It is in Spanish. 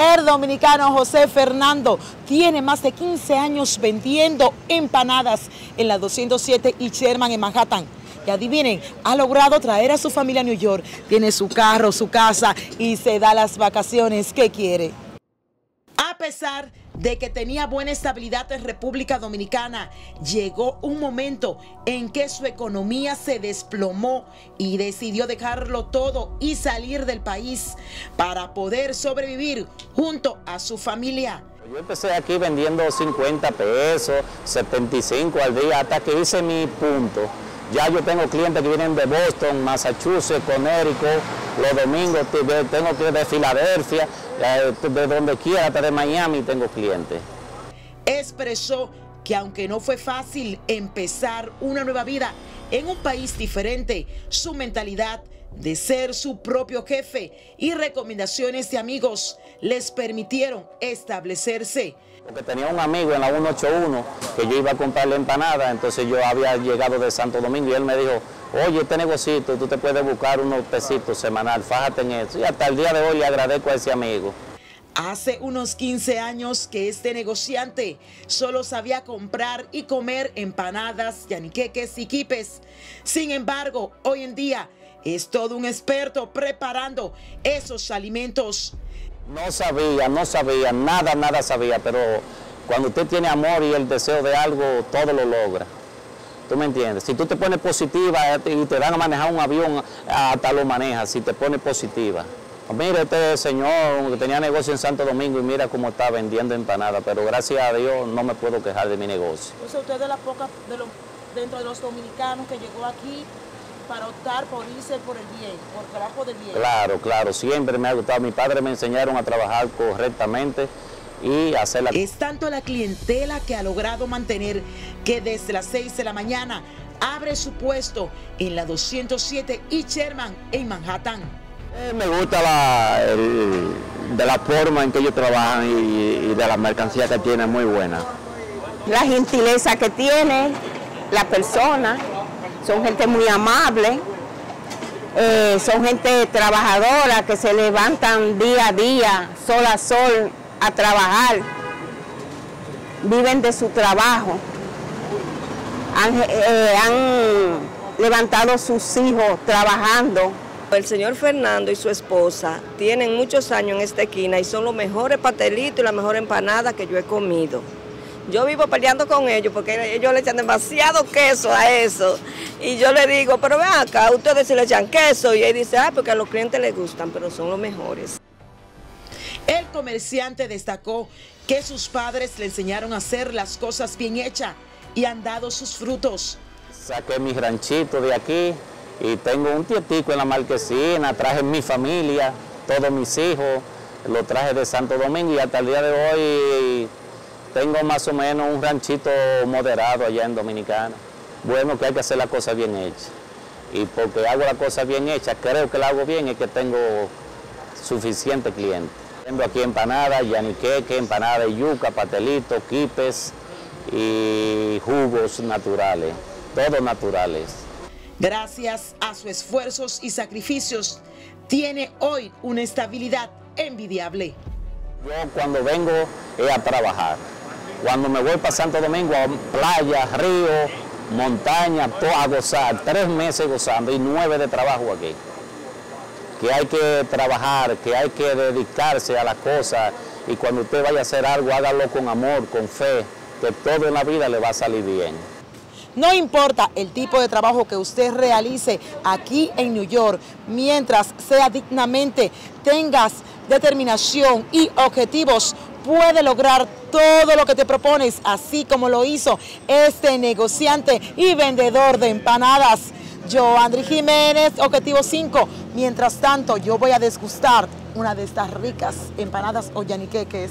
El dominicano José Fernando tiene más de 15 años vendiendo empanadas en la 207 y Sherman en Manhattan. Y adivinen, ha logrado traer a su familia a New York. Tiene su carro, su casa y se da las vacaciones que quiere. A pesar de que tenía buena estabilidad en República Dominicana, llegó un momento en que su economía se desplomó y decidió dejarlo todo y salir del país para poder sobrevivir junto a su familia. Yo empecé aquí vendiendo 50 pesos, 75 al día, hasta que hice mi punto. Ya yo tengo clientes que vienen de Boston, Massachusetts, Connecticut, los domingos tengo que de Filadelfia, eh, de donde quiera, hasta de Miami tengo clientes. Expresó que aunque no fue fácil empezar una nueva vida en un país diferente, su mentalidad de ser su propio jefe y recomendaciones de amigos les permitieron establecerse. Porque tenía un amigo en la 181 que yo iba a comprarle empanada, entonces yo había llegado de Santo Domingo y él me dijo, oye, este negocito, tú te puedes buscar unos pesitos semanal, fájate en eso. Y hasta el día de hoy le agradezco a ese amigo. Hace unos 15 años que este negociante solo sabía comprar y comer empanadas, yaniqueques y quipes. Sin embargo, hoy en día es todo un experto preparando esos alimentos. No sabía, no sabía, nada, nada sabía, pero cuando usted tiene amor y el deseo de algo, todo lo logra. ¿Tú me entiendes? Si tú te pones positiva y te dan a manejar un avión, hasta lo manejas, si te pones positiva. Mira este señor que tenía negocio en Santo Domingo y mira cómo está vendiendo empanadas, pero gracias a Dios no me puedo quejar de mi negocio. Entonces usted es de las pocas, dentro de los dominicanos que llegó aquí para optar por irse por el bien, por trabajo de bien. Claro, claro, siempre me ha gustado. Mi padre me enseñaron a trabajar correctamente y hacer la... Es tanto la clientela que ha logrado mantener que desde las 6 de la mañana abre su puesto en la 207 y Sherman en Manhattan. Eh, me gusta la, de la forma en que ellos trabajan y, de la mercancía que tienen muy buena. La gentileza que tiene la persona, son gente muy amable, eh, son gente trabajadora que se levantan día a día, sol a sol, a trabajar, viven de su trabajo, han, eh, han levantado sus hijos trabajando. El señor Fernando y su esposa tienen muchos años en esta esquina y son los mejores pastelitos y la mejor empanada que yo he comido. Yo vivo peleando con ellos porque ellos le echan demasiado queso a eso. Y yo le digo, pero ven acá, ustedes se le echan queso. Y él dice, ah, porque a los clientes les gustan, pero son los mejores. El comerciante destacó que sus padres le enseñaron a hacer las cosas bien hechas y han dado sus frutos. Saqué mi ranchito de aquí y tengo un tietico en la marquesina, traje mi familia, todos mis hijos, lo traje de Santo Domingo y hasta el día de hoy tengo más o menos un ranchito moderado allá en Dominicana. Bueno, que hay que hacer la cosa bien hecha. Y porque hago la cosa bien hecha, creo que la hago bien, es que tengo suficiente cliente. Tengo aquí empanadas, yaniqueque, empanada de yuca, pastelitos, quipes y jugos naturales, todos naturales. Gracias a sus esfuerzos y sacrificios, tiene hoy una estabilidad envidiable. Yo cuando vengo es a trabajar. Cuando me voy para Santo Domingo, a playa, río, montaña, todo a gozar, tres meses gozando y nueve de trabajo aquí. Que hay que trabajar, que hay que dedicarse a las cosas y cuando usted vaya a hacer algo, hágalo con amor, con fe, que todo en la vida le va a salir bien. No importa el tipo de trabajo que usted realice aquí en New York, mientras sea dignamente, tengas determinación y objetivos, puede lograr todo lo que te propones, así como lo hizo este negociante y vendedor de empanadas. Yo, André Jiménez, Objetivo 5. Mientras tanto, yo voy a desgustar una de estas ricas empanadas o yaniqueques